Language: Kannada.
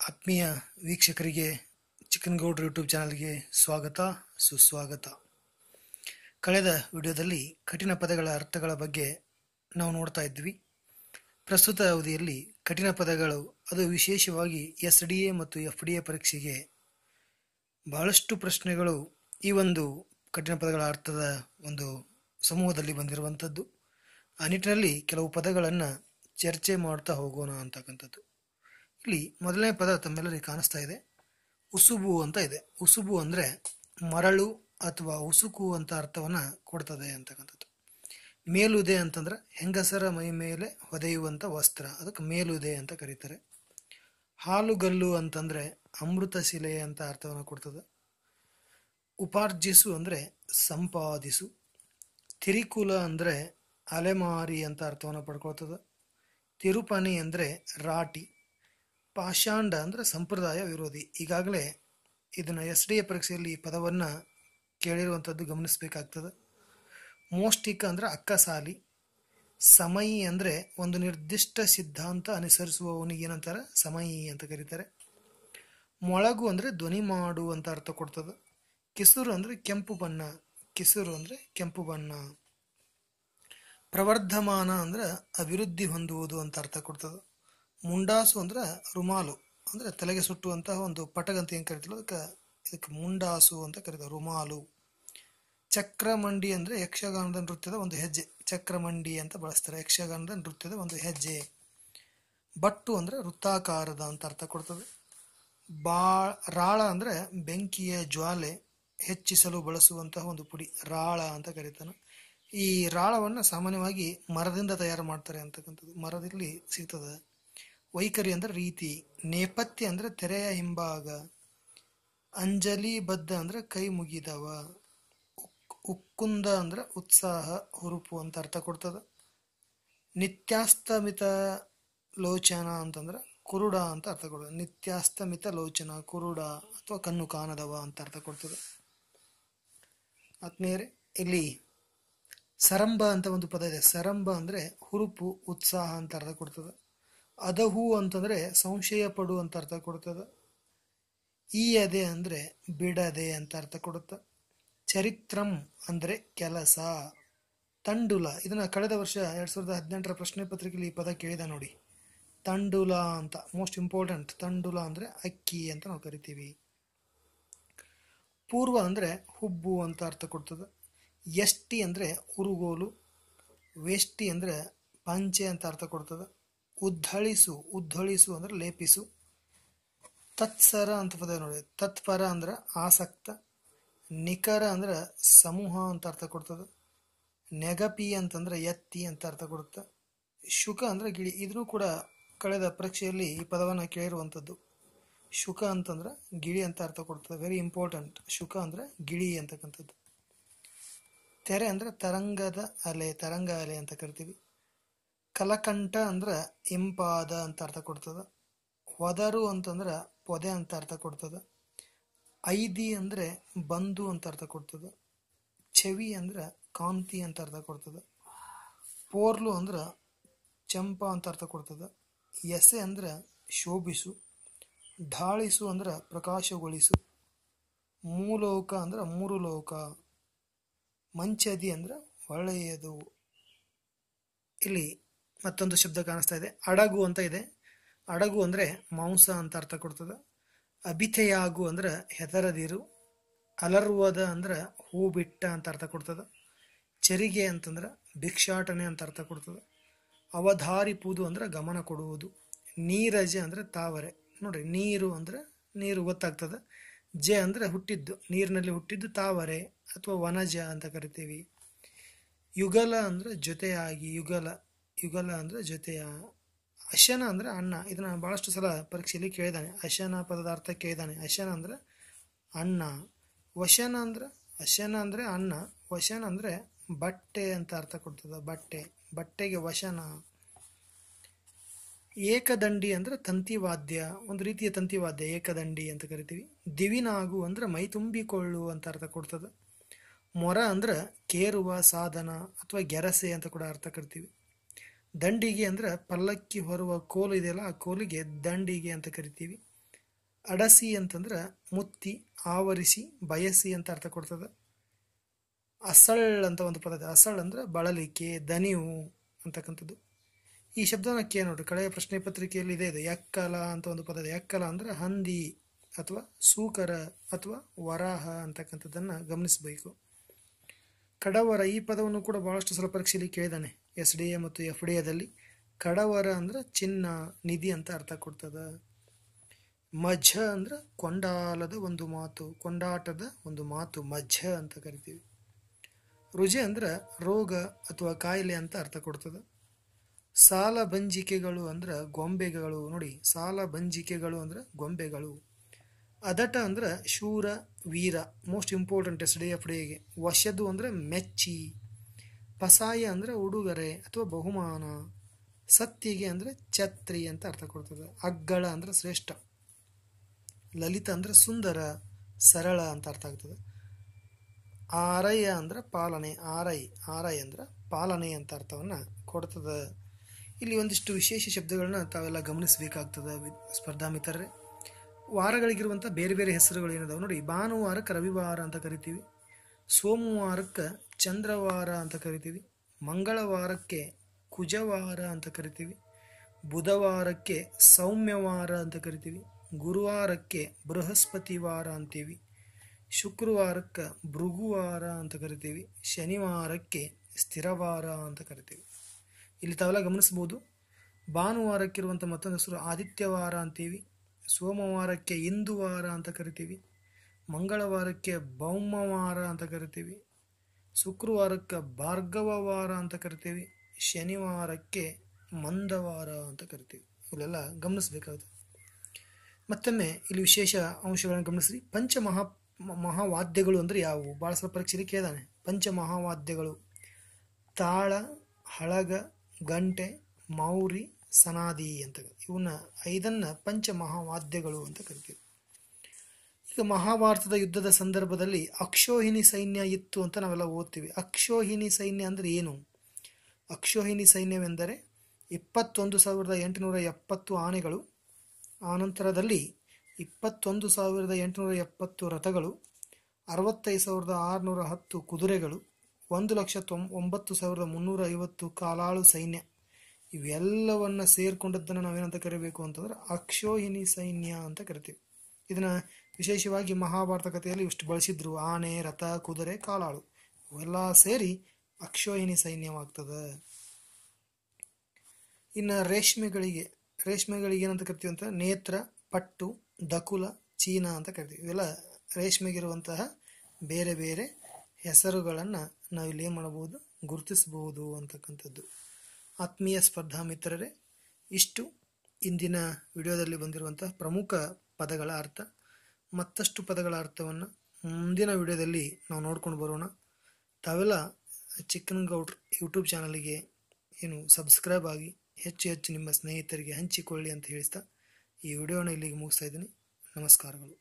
ಆತ್ಮೀಯ ವೀಕ್ಷಕರಿಗೆ ಚಿಕನ್ ಗೌಡ್ರ ಯೂಟ್ಯೂಬ್ ಚಾನಲ್ಗೆ ಸ್ವಾಗತ, ಸುಸ್ವಾಗತ. ಕಳೆದ ವಿಡಿಯೋದಲ್ಲಿ ಕಠಿಣ ಪದಗಳ ಅರ್ಥಗಳ ಬಗ್ಗೆ ನಾವು ನೋಡ್ತಾ ಇದ್ವಿ. ಪ್ರಸ್ತುತ ಅವಧಿಯಲ್ಲಿ ಕಠಿಣ ಪದಗಳು, ಅದು ವಿಶೇಷವಾಗಿ ಎಸ್ ಡಿ ಎ ಮತ್ತು ಎಫ್ ಡಿ ಎ ಪರೀಕ್ಷೆಗೆ ಬಹಳಷ್ಟು ಪ್ರಶ್ನೆಗಳು ಈ ಒಂದು ಕಠಿಣ ಪದಗಳ ಅರ್ಥದ ಒಂದು ಸಮೂಹದಲ್ಲಿ ಬಂದಿರುವಂಥದ್ದು. ಆ ನಿಟ್ಟಿನಲ್ಲಿ ಕೆಲವು ಪದಗಳನ್ನು ಚರ್ಚೆ ಮಾಡ್ತಾ ಹೋಗೋಣ ಅಂತಕ್ಕಂಥದ್ದು. ಇಲ್ಲಿ ಮೊದಲನೇ ಪದ ತಮ್ಮೆಲ್ಲರಿಗೆ ಕಾಣಿಸ್ತಾ ಇದೆ. ಉಸುಬು ಅಂತ ಇದೆ. ಉಸುಬು ಅಂದರೆ ಮರಳು ಅಥವಾ ಉಸುಕು ಅಂತ ಅರ್ಥವನ್ನು ಕೊಡ್ತದೆ ಅಂತಕ್ಕಂಥದ್ದು. ಮೇಲುದೆ ಅಂತಂದ್ರೆ ಹೆಂಗಸರ ಮೈ ಮೇಲೆ ಹೊದೆಯುವಂಥ ವಸ್ತ್ರ, ಅದಕ್ಕೆ ಮೇಲುದೆ ಅಂತ ಕರೀತಾರೆ. ಹಾಲುಗಲ್ಲು ಅಂತಂದರೆ ಅಮೃತ ಶಿಲೆ ಅಂತ ಅರ್ಥವನ್ನು ಕೊಡ್ತದೆ. ಉಪಾರ್ಜಿಸು ಅಂದರೆ ಸಂಪಾದಿಸು. ತಿರಿಕುಲ ಅಂದರೆ ಅಲೆಮಾರಿ ಅಂತ ಅರ್ಥವನ್ನು ಪಡ್ಕೊಳ್ತದೆ. ತಿರುಪನಿ ಅಂದರೆ ರಾಟಿ. ಪಾಷಾಂಡ ಅಂದರೆ ಸಂಪ್ರದಾಯ ವಿರೋಧಿ. ಈಗಾಗಲೇ ಇದನ್ನು ಎಸ್ ಡಿ ಎ ಪರೀಕ್ಷೆಯಲ್ಲಿ ಈ ಪದವನ್ನು ಕೇಳಿರುವಂಥದ್ದು ಗಮನಿಸಬೇಕಾಗ್ತದೆ. ಮೋಷ್ಟಿಕ ಅಂದರೆ ಅಕ್ಕಸಾಲಿ. ಸಮಯಿ ಅಂದರೆ ಒಂದು ನಿರ್ದಿಷ್ಟ ಸಿದ್ಧಾಂತ ಅನುಸರಿಸುವವನಿಗೆ ಏನಂತಾರೆ? ಸಮಯಿ ಅಂತ ಕರೀತಾರೆ. ಮೊಳಗು ಅಂದರೆ ಧ್ವನಿ ಮಾಡು ಅಂತ ಅರ್ಥ ಕೊಡ್ತದೆ. ಕಿಸುರು ಅಂದರೆ ಕೆಂಪು ಬಣ್ಣ. ಕಿಸುರು ಅಂದರೆ ಕೆಂಪು ಬಣ್ಣ. ಪ್ರವರ್ಧಮಾನ ಅಂದ್ರೆ ಅಭಿವೃದ್ಧಿ ಹೊಂದುವುದು ಅಂತ ಅರ್ಥ ಕೊಡ್ತದೆ. ಮುಂಡಾಸು ಅಂದ್ರೆ ರುಮಾಲು, ಅಂದ್ರೆ ತಲೆಗೆ ಸುಟ್ಟುವಂತಹ ಒಂದು ಪಟಗಂತ ಏನ್ ಕರಿತೀವೋ ಅದಕ್ಕೆ ಇದಕ್ಕೆ ಮುಂಡಾಸು ಅಂತ ಕರೀತಾರೆ, ರುಮಾಲು. ಚಕ್ರಮಂಡಿ ಅಂದ್ರೆ ಯಕ್ಷಗಾನದ ನೃತ್ಯದ ಒಂದು ಹೆಜ್ಜೆ. ಚಕ್ರಮಂಡಿ ಅಂತ ಬಳಸ್ತಾರೆ, ಯಕ್ಷಗಾನದ ನೃತ್ಯದ ಒಂದು ಹೆಜ್ಜೆ. ಬಟ್ಟು ಅಂದ್ರೆ ವೃತ್ತಾಕಾರದ ಅಂತ ಅರ್ಥ ಕೊಡ್ತದೆ. ಬಾ, ರಾಳ ಅಂದ್ರೆ ಬೆಂಕಿಯ ಜ್ವಾಲೆ ಹೆಚ್ಚಿಸಲು ಬಳಸುವಂತಹ ಒಂದು ಪುಡಿ, ರಾಳ ಅಂತ ಕರೀತಾನೆ. ಈ ರಾಳವನ್ನು ಸಾಮಾನ್ಯವಾಗಿ ಮರದಿಂದ ತಯಾರು ಮಾಡ್ತಾರೆ ಅಂತಕ್ಕಂಥದ್ದು. ಮರದಲ್ಲಿ ಸಿಗ್ತದೆ. ವೈಖರಿ ಅಂದ್ರೆ ರೀತಿ, ನೇಪಥ್ಯ ಅಂದ್ರೆ ತೆರೆಯ ಹಿಂಭಾಗ, ಅಂಜಲಿ ಬದ್ಧ ಅಂದ್ರೆ ಕೈ ಮುಗಿದವ, ಉಕ್- ಉಕ್ಕುಂದ ಅಂದ್ರೆ ಉತ್ಸಾಹ, ಹುರುಪು ಅಂತ ಅರ್ಥ ಕೊಡ್ತದೆ. ನಿತ್ಯಾಸ್ತಮಿತ ಲೋಚನ ಅಂತಂದ್ರೆ ಕುರುಡ ಅಂತ ಅರ್ಥ ಕೊಡ್ತದೆ. ನಿತ್ಯಾಸ್ತಮಿತ ಲೋಚನ, ಕುರುಡ ಅಥವಾ ಕಣ್ಣು ಕಾಣದವ ಅಂತ ಅರ್ಥ ಕೊಡ್ತದೆ. ಆತ್ಮೀಯರೇ, ಇಲ್ಲಿ ಸರಂಬ ಅಂತ ಒಂದು ಪದ ಇದೆ. ಸರಂಬ ಅಂದ್ರೆ ಹುರುಪು, ಉತ್ಸಾಹ ಅಂತ ಅರ್ಥ ಕೊಡ್ತದೆ. ಅದಹು ಅಂತಂದ್ರೆ ಸಂಶಯ ಪಡು ಅಂತ ಅರ್ಥ ಕೊಡ್ತದೆ. ಈ ಅದೆ ಅಂದ್ರೆ ಬಿಡದೆ ಅಂತ ಅರ್ಥ ಕೊಡುತ್ತೆ. ಚರಿತ್ರಂ ಅಂದ್ರೆ ಕೆಲಸ. ತಂಡುಲ, ಇದನ್ನ ಕಳೆದ ವರ್ಷ ಎರಡು ಸಾವಿರದ ಹದಿನೆಂಟರ ಪ್ರಶ್ನೆ ಪತ್ರಿಕೆಯಲ್ಲಿ ಈ ಪದ ಕೇಳಿದ ನೋಡಿ. ತಂಡುಲ ಅಂತ ಮೋಸ್ಟ್ ಇಂಪಾರ್ಟೆಂಟ್ ತಂಡುಲ ಅಂದ್ರೆ ಅಕ್ಕಿ ಅಂತ ನಾವು ಕರಿತೀವಿ. ಪೂರ್ವ ಅಂದ್ರೆ ಹುಬ್ಬು ಅಂತ ಅರ್ಥ ಕೊಡ್ತದೆ. ಎಷ್ಟಿ ಅಂದ್ರೆ ಉರುಗೋಲು, ವೇಷ್ಟಿ ಅಂದ್ರೆ ಪಂಚೆ ಅಂತ ಅರ್ಥ ಕೊಡ್ತದೆ. ಉದ್ಧಳಿಸು ಉದ್ಧಳಿಸು ಅಂದ್ರೆ ಲೇಪಿಸು. ತತ್ಸರ ಅಂತ ಪದ ನೋಡಿ. ತತ್ಪರ ಅಂದ್ರೆ ಆಸಕ್ತ, ನಿಖರ ಅಂದ್ರೆ ಸಮೂಹ ಅಂತ ಅರ್ಥ ಕೊಡ್ತದೆ. ನೆಗಪಿ ಅಂತಂದ್ರೆ ಎತ್ತಿ ಅಂತ ಅರ್ಥ ಕೊಡುತ್ತೆ. ಶುಕ ಅಂದ್ರೆ ಗಿಳಿ. ಇದ್ರೂ ಕೂಡ ಕಳೆದ ಪರೀಕ್ಷೆಯಲ್ಲಿ ಈ ಪದವನ್ನು ಕೇಳಿರುವಂಥದ್ದು. ಶುಕ ಅಂತಂದ್ರೆ ಗಿಳಿ ಅಂತ ಅರ್ಥ ಕೊಡ್ತದೆ. ವೆರಿ ಇಂಪಾರ್ಟೆಂಟ್ ಶುಕ ಅಂದ್ರೆ ಗಿಳಿ ಅಂತಕ್ಕಂಥದ್ದು. ತೆರೆ ಅಂದ್ರೆ ತರಂಗದ ಅಲೆ, ತರಂಗ ಅಲೆ ಅಂತ ಕರಿತೀವಿ. ಕಲಕಂಠ ಅಂದ್ರೆ ಇಂಪಾದ ಅಂತ ಅರ್ಥ ಕೊಡ್ತದ. ಒದರು ಅಂತಂದ್ರೆ ಪೊದೆ ಅಂತ ಅರ್ಥ ಕೊಡ್ತದ. ಐದಿ ಅಂದ್ರೆ ಬಂಧು ಅಂತ ಅರ್ಥ ಕೊಡ್ತದ. ಚೆವಿ ಅಂದ್ರೆ ಕಾಂತಿ ಅಂತ ಅರ್ಥ ಕೊಡ್ತದ. ಪೋರ್ಲು ಅಂದ್ರೆ ಚಂಪ ಅಂತ ಅರ್ಥ ಕೊಡ್ತದ. ಎಸೆ ಅಂದ್ರೆ ಶೋಭಿಸು. ಢಾಳಿಸು ಅಂದ್ರೆ ಪ್ರಕಾಶಗೊಳಿಸು. ಮೂಲೋಕ ಅಂದ್ರೆ ಮೂರು ಲೋಕ. ಮಂಚದಿ ಅಂದ್ರೆ ಒಳ್ಳೆಯದು. ಇಲ್ಲಿ ಮತ್ತೊಂದು ಶಬ್ದ ಕಾಣಿಸ್ತಾ ಇದೆ. ಅಡಗು ಅಂತ ಇದೆ. ಅಡಗು ಅಂದ್ರೆ ಮಾಂಸ ಅಂತ ಅರ್ಥ ಕೊಡ್ತದೆ. ಅಭಿತೆಯಾಗು ಅಂದ್ರೆ ಹೆದರದಿರು. ಅಲರ್ವದ ಅಂದ್ರೆ ಹೂ ಬಿಟ್ಟ ಅಂತ ಅರ್ಥ ಕೊಡ್ತದೆ. ಚರಿಗೆ ಅಂತಂದ್ರೆ ಭಿಕ್ಷಾಟನೆ ಅಂತ ಅರ್ಥ ಕೊಡ್ತದೆ. ಅವಧಾರಿಪುದು ಅಂದ್ರೆ ಗಮನ ಕೊಡುವುದು. ನೀರಜೆ ಅಂದ್ರೆ ತಾವರೆ. ನೋಡ್ರಿ, ನೀರು ಅಂದ್ರೆ ನೀರು ಗೊತ್ತಾಗ್ತದೆ. ಜೆ ಅಂದ್ರೆ ಹುಟ್ಟಿದ್ದು. ನೀರಿನಲ್ಲಿ ಹುಟ್ಟಿದ್ದು ತಾವರೆ ಅಥವಾ ವನಜ ಅಂತ ಕರಿತೀವಿ. ಯುಗಲ ಅಂದ್ರೆ ಜೊತೆಯಾಗಿ, ಯುಗಲ. ಯುಗಲ ಅಂದ್ರೆ ಜೊತೆಯ ಅಶನ ಅಂದರೆ ಅಣ್ಣ ಇದನ್ನ ಬಹಳಷ್ಟು ಸಲ ಪರೀಕ್ಷೆಯಲ್ಲಿ ಕೇಳಿದಾನೆ ಅಶನ ಪದದ ಅರ್ಥ ಕೇಳಿದಾನೆ ಅಶನ ಅಂದ್ರೆ ಅಣ್ಣ ವಶನ ಅಂದ್ರೆ ಅಶನ ಅಂದರೆ ಅಣ್ಣ ವಶನ ಅಂದರೆ ಬಟ್ಟೆ ಅಂತ ಅರ್ಥ ಕೊಡ್ತದೆ. ಬಟ್ಟೆ. ಬಟ್ಟೆಗೆ ವಶನ. ಏಕದಂಡಿ ಅಂದ್ರೆ ತಂತಿವಾದ್ಯ. ಒಂದು ರೀತಿಯ ತಂತಿವಾದ್ಯ ಏಕದಂಡಿ ಅಂತ ಕರಿತೀವಿ. ದಿವಿನಾಗು ಅಂದ್ರೆ ಮೈ ತುಂಬಿಕೊಳ್ಳು ಅಂತ ಅರ್ಥ ಕೊಡ್ತದೆ. ಮೊರ ಅಂದ್ರೆ ಕೇರುವ ಸಾಧನ ಅಥವಾ ಗೆರಸೆ ಅಂತ ಕೂಡ ಅರ್ಥ ಕರಿತೀವಿ. ದಂಡಿಗೆ ಅಂದ್ರೆ ಪಲ್ಲಕ್ಕಿ ಹೊರುವ ಕೋಲು ಇದೆಯಲ್ಲ, ಆ ಕೋಲಿಗೆ ದಂಡಿಗೆ ಅಂತ ಕರಿತೀವಿ. ಅಡಸಿ ಅಂತಂದ್ರೆ ಮುತ್ತಿ, ಆವರಿಸಿ, ಬಯಸಿ ಅಂತ ಅರ್ಥ ಕೊಡ್ತದೆ. ಅಸಳ್ ಅಂತ ಒಂದು ಪದ ಅಸಳ್ ಅಂದ್ರೆ ಬಳಲಿಕೆ, ದನಿವು ಅಂತಕ್ಕಂಥದ್ದು. ಈ ಶಬ್ದನ ಕೇ ನೋಡ್ರಿ, ಕಳೆಯ ಪ್ರಶ್ನೆ ಪತ್ರಿಕೆಯಲ್ಲಿ ಇದೆ ಇದೆ. ಎಕ್ಕಲ ಅಂತ ಒಂದು ಪದ ಇದೆ. ಎಕ್ಕಲ ಅಂದ್ರೆ ಹಂದಿ ಅಥವಾ ಸೂಕರ ಅಥವಾ ವರಾಹ ಅಂತಕ್ಕಂಥದ್ದನ್ನು ಗಮನಿಸಬೇಕು. ಕಡವರ ಈ ಪದವನ್ನು ಕೂಡ ಬಹಳಷ್ಟು ಸ್ವಲ್ಪ ಪರೀಕ್ಷೆಯಲ್ಲಿ ಕೇಳಿದಾನೆ ಎಸ್ ಡಿ ಎ ಮತ್ತು ಎಫ್ ಡಿ ಎದಲ್ಲಿ ಕಡವರ ಅಂದ್ರೆ ಚಿನ್ನ, ನಿಧಿ ಅಂತ ಅರ್ಥ ಕೊಡ್ತದೆ. ಮಜ್ಜ ಅಂದ್ರೆ ಕೊಂಡಾಲದ ಒಂದು ಮಾತು, ಕೊಂಡಾಟದ ಒಂದು ಮಾತು ಮಜ್ಜ ಅಂತ ಕರಿತೀವಿ. ರುಜೆ ಅಂದ್ರೆ ರೋಗ ಅಥವಾ ಕಾಯಿಲೆ ಅಂತ ಅರ್ಥ ಕೊಡ್ತದೆ. ಸಾಲ ಬಂಜಿಕೆಗಳು ಅಂದ್ರೆ ಗೊಂಬೆಗಳು, ನೋಡಿ ಸಾಲ ಬಂಜಿಕೆಗಳು ಅಂದ್ರೆ ಗೊಂಬೆಗಳು. ಅದಟ ಅಂದ್ರೆ ಶೂರ, ವೀರ most important S D F ಡಿಗೆ ವಶದ್ದು ಅಂದ್ರೆ ಮೆಚ್ಚಿ. ಪಸಾಯ ಅಂದ್ರೆ ಉಡುಗೊರೆ ಅಥವಾ ಬಹುಮಾನ, ಸತ್ತಿಗೆ ಅಂದ್ರೆ ಛತ್ರಿ ಅಂತ ಅರ್ಥ ಕೊಡ್ತದೆ. ಅಗ್ಗಳ ಅಂದ್ರೆ ಶ್ರೇಷ್ಠ. ಲಲಿತ ಅಂದ್ರೆ ಸುಂದರ, ಸರಳ ಅಂತ ಅರ್ಥ ಆಗ್ತದೆ. ಆರಯ್ಯ ಅಂದ್ರೆ ಪಾಲನೆ, ಆರೈ ಆರೈ ಅಂದ್ರೆ ಪಾಲನೆ ಅಂತ ಅರ್ಥವನ್ನ ಕೊಡ್ತದೆ. ಇಲ್ಲಿ ಒಂದಿಷ್ಟು ವಿಶೇಷ ಶಬ್ದಗಳನ್ನ ತಾವೆಲ್ಲ ಗಮನಿಸಬೇಕಾಗ್ತದೆ ಸ್ಪರ್ಧಾ ಮಿತ್ರರೇ ವಾರಗಳಿಗಿರುವಂಥ ಬೇರೆ ಬೇರೆ ಹೆಸರುಗಳು ಏನಿದಾವೆ ನೋಡಿ. ಭಾನುವಾರಕ್ಕೆ ರವಿವಾರ ಅಂತ ಕರಿತೀವಿ. ಸೋಮವಾರಕ್ಕೆ ಚಂದ್ರವಾರ ಅಂತ ಕರಿತೀವಿ, ಮಂಗಳವಾರಕ್ಕೆ ಕುಜವಾರ ಅಂತ ಕರಿತೀವಿ, ಬುಧವಾರಕ್ಕೆ ಸೌಮ್ಯವಾರ ಅಂತ ಕರಿತೀವಿ, ಗುರುವಾರಕ್ಕೆ ಬೃಹಸ್ಪತಿ ವಾರ ಅಂತೀವಿ, ಶುಕ್ರವಾರಕ್ಕೆ ಭೃಗುವಾರ ಅಂತ ಕರಿತೀವಿ, ಶನಿವಾರಕ್ಕೆ ಸ್ಥಿರವಾರ ಅಂತ ಕರಿತೀವಿ. ಇಲ್ಲಿ ತಾವೆಲ್ಲ ಗಮನಿಸ್ಬೋದು ಭಾನುವಾರಕ್ಕಿರುವಂಥ ಮತ್ತೊಂದು ಹೆಸರು ಆದಿತ್ಯವಾರ ಅಂತೀವಿ, ಸೋಮವಾರಕ್ಕೆ ಇಂದುವಾರ ಅಂತ ಕರಿತೀವಿ ಮಂಗಳವಾರಕ್ಕೆ ಭೌಮವಾರ ಅಂತ ಕರಿತೀವಿ. ಶುಕ್ರವಾರಕ್ಕೆ ಭಾರ್ಗವವಾರ ಅಂತ ಕರಿತೀವಿ. ಶನಿವಾರಕ್ಕೆ ಮಂದವಾರ ಅಂತ ಕರಿತೀವಿ. ಇವೆಲ್ಲ ಗಮನಿಸಬೇಕಾಗುತ್ತೆ. ಮತ್ತೊಮ್ಮೆ ಇಲ್ಲಿ ವಿಶೇಷ ಅಂಶಗಳನ್ನು ಗಮನಿಸಿ ಪಂಚಮಹಾ ಮಹಾ ಮಹಾವಾದ್ಯಗಳು ಅಂದರೆ ಯಾವುವು? ಭಾಳ ಸ್ವಲ್ಪ ಪರೀಕ್ಷೆಯಲ್ಲಿ ಕೇಳಿದಾನೆ. ಪಂಚಮಹಾವಾದ್ಯಗಳು ತಾಳ, ಹಳಗ, ಗಂಟೆ, ಮೌರಿ, ಸನಾದಿ ಅಂತ. ಇವನ್ನ ಐದನ್ನ ಪಂಚಮಹಾವಾದ್ಯಗಳು ಅಂತ ಕರಿತೀವಿ. ಈಗ ಮಹಾಭಾರತದ ಯುದ್ಧದ ಸಂದರ್ಭದಲ್ಲಿ ಅಕ್ಷೋಹಿಣಿ ಸೈನ್ಯ ಇತ್ತು ಅಂತ ನಾವೆಲ್ಲ ಓದ್ತೀವಿ. ಅಕ್ಷೋಹಿಣಿ ಸೈನ್ಯ ಅಂದರೆ ಏನು? ಅಕ್ಷೋಹಿಣಿ ಸೈನ್ಯವೆಂದರೆ ಇಪ್ಪತ್ತೊಂದು ಸಾವಿರದ ಎಂಟುನೂರ ಎಪ್ಪತ್ತು ಆನೆಗಳು, ಆನಂತರದಲ್ಲಿ ಇಪ್ಪತ್ತೊಂದು ಸಾವಿರದ ಎಂಟುನೂರ ಎಪ್ಪತ್ತು ರಥಗಳು, ಅರವತ್ತೈದು ಸಾವಿರದ ಆರುನೂರ ಹತ್ತು ಕುದುರೆಗಳು, ಒಂದು ಲಕ್ಷ ತೊಂ, ಒಂಬತ್ತು ಸಾವಿರದ ಮುನ್ನೂರ ಐವತ್ತು ಕಾಲಾಳು ಸೈನ್ಯ. ಇವೆಲ್ಲವನ್ನು ಸೇರ್ಕೊಂಡದ್ದನ್ನು ನಾವೇನಂತ ಕರಿಬೇಕು ಅಂತಂದ್ರೆ ಅಕ್ಷೋಹಿಣಿ ಸೈನ್ಯ ಅಂತ ಕರಿತೀವಿ. ಇದನ್ನ ವಿಶೇಷವಾಗಿ ಮಹಾಭಾರತ ಕಥೆಯಲ್ಲಿ ಇಷ್ಟು ಬಳಸಿದ್ರು. ಆನೆ, ರಥ, ಕುದುರೆ, ಕಾಲಾಳು. ಇವೆಲ್ಲ ಸೇರಿ ಅಕ್ಷೋಹಿಣಿ ಸೈನ್ಯವಾಗ್ತದೆ. ಇನ್ನು ರೇಷ್ಮೆಗಳಿಗೆ ರೇಷ್ಮೆಗಳಿಗೆ ಏನಂತ ಕರಿತೀವಿ ಅಂತ? ನೇತ್ರ, ಪಟ್ಟು, ದಕುಲ, ಚೀನಾ ಅಂತ ಕರಿತೀವಿ. ಇವೆಲ್ಲ ರೇಷ್ಮೆಗಿರುವಂತಹ ಬೇರೆ ಬೇರೆ ಹೆಸರುಗಳನ್ನು ನಾವಿಲ್ಲಿ ಏನು ಮಾಡಬಹುದು? ಗುರುತಿಸಬಹುದು ಅಂತಕ್ಕಂಥದ್ದು. ಆತ್ಮೀಯ ಸ್ಪರ್ಧಾ ಮಿತ್ರರೇ, ಇಷ್ಟು ಇಂದಿನ ವಿಡಿಯೋದಲ್ಲಿ ಬಂದಿರುವಂತಹ ಪ್ರಮುಖ ಪದಗಳ ಅರ್ಥ. ಮತ್ತಷ್ಟು ಪದಗಳ ಅರ್ಥವನ್ನು ಮುಂದಿನ ವಿಡಿಯೋದಲ್ಲಿ ನಾವು ನೋಡ್ಕೊಂಡು ಬರೋಣ. ತಾವೆಲ್ಲ ಚಿಕ್ಕನಗೌಡ್ರ ಯೂಟ್ಯೂಬ್ ಚಾನಲಿಗೆ ಏನು ಸಬ್ಸ್ಕ್ರೈಬ್ ಆಗಿ ಹೆಚ್ಚು ಹೆಚ್ಚು ನಿಮ್ಮ ಸ್ನೇಹಿತರಿಗೆ ಹಂಚಿಕೊಳ್ಳಿ ಅಂತ ಹೇಳಿಸ್ತಾ ಈ ವಿಡಿಯೋನ ಇಲ್ಲಿಗೆ ಮುಗಿಸ್ತಾ ಇದ್ದೀನಿ. ನಮಸ್ಕಾರಗಳು.